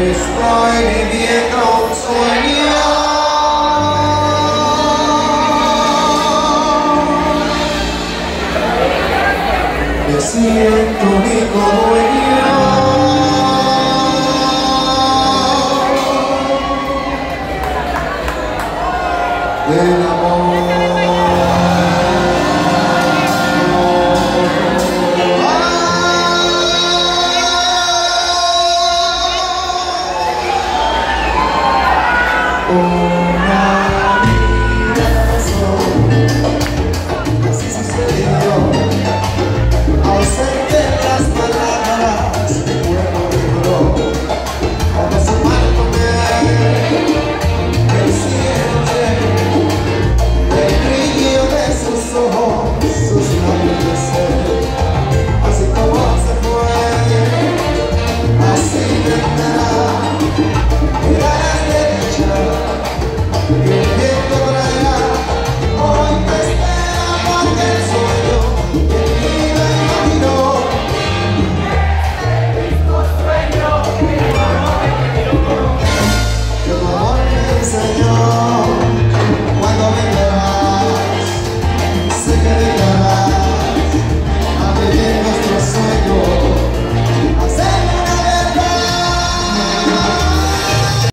Viviendo un sueño. Me siento único. Del amor. Música